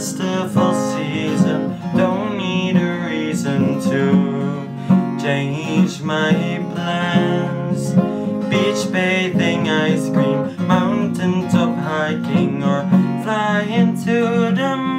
festival season. Don't need a reason to change my plans. Beach bathing, ice cream, mountain top hiking Or flying to the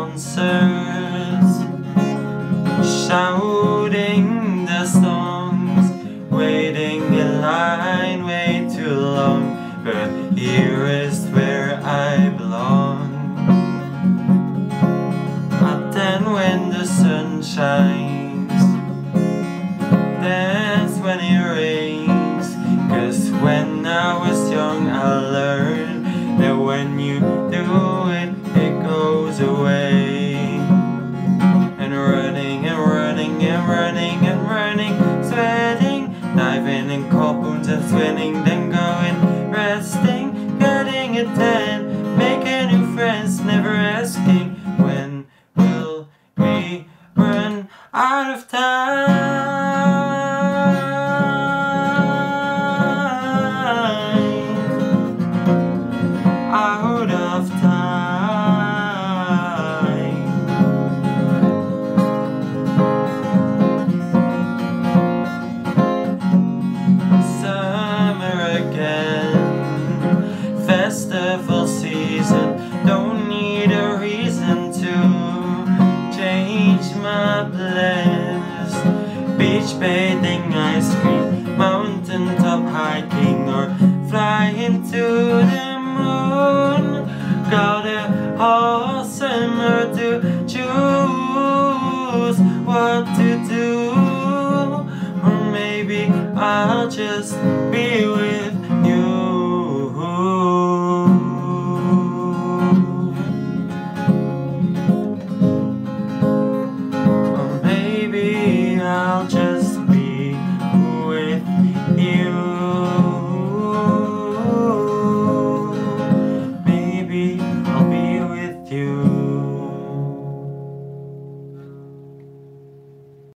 to concerts, shouting the songs, waiting in line way too long, but here is where I belong. But then when the sun shines, that's when it rains. Cause when I was young, I learned that when you diving in cold pools and swimming, then going, resting, getting a tan, making new friends, never asking when will we run out of time. festival season. Don't need a reason to change my plans. Beach bathing, ice cream, mountain top hiking Or flying to the moon. Got a whole summer to choose what to do.